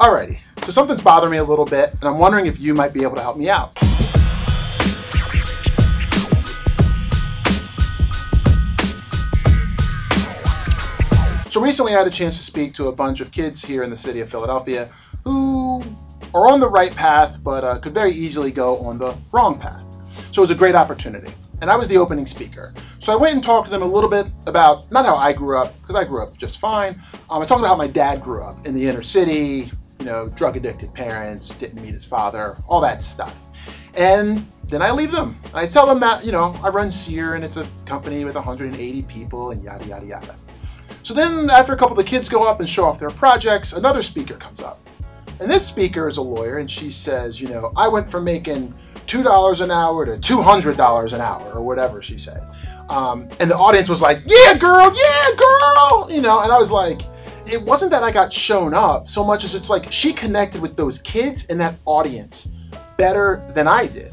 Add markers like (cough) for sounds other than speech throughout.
Alrighty, so something's bothering me a little bit, and I'm wondering if you might be able to help me out. So recently I had a chance to speak to a bunch of kids here in the city of Philadelphia who are on the right path, but uh, could very easily go on the wrong path. So it was a great opportunity. And I was the opening speaker. So I went and talked to them a little bit about, not how I grew up, because I grew up just fine. Um, I talked about how my dad grew up in the inner city, you know, drug addicted parents, didn't meet his father, all that stuff. And then I leave them. And I tell them that, you know, I run Seer and it's a company with 180 people and yada, yada, yada. So then after a couple of the kids go up and show off their projects, another speaker comes up. And this speaker is a lawyer and she says, you know, I went from making $2 an hour to $200 an hour or whatever she said. Um, and the audience was like, yeah, girl, yeah, girl, you know, and I was like, it wasn't that I got shown up so much as it's like she connected with those kids in that audience better than I did.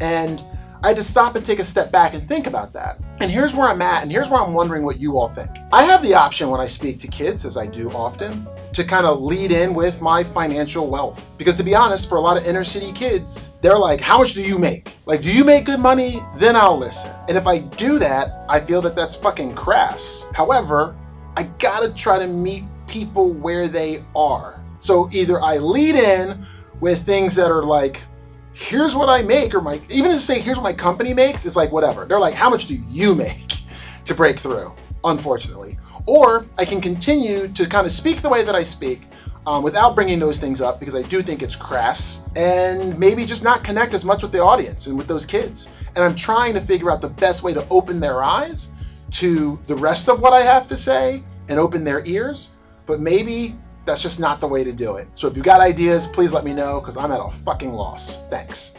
And I had to stop and take a step back and think about that. And here's where I'm at, and here's where I'm wondering what you all think. I have the option when I speak to kids, as I do often, to kind of lead in with my financial wealth. Because to be honest, for a lot of inner city kids, they're like, how much do you make? Like, do you make good money? Then I'll listen. And if I do that, I feel that that's fucking crass. However, I gotta try to meet people where they are. So either I lead in with things that are like, here's what I make, or my even to say here's what my company makes is like whatever. They're like, how much do you make (laughs) to break through? Unfortunately, or I can continue to kind of speak the way that I speak. Um, without bringing those things up because I do think it's crass and maybe just not connect as much with the audience and with those kids. And I'm trying to figure out the best way to open their eyes to the rest of what I have to say and open their ears. But maybe that's just not the way to do it. So if you got ideas, please let me know because I'm at a fucking loss. Thanks.